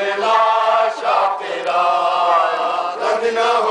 لا شاطرا قد نهو